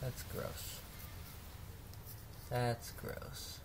That's gross. That's gross.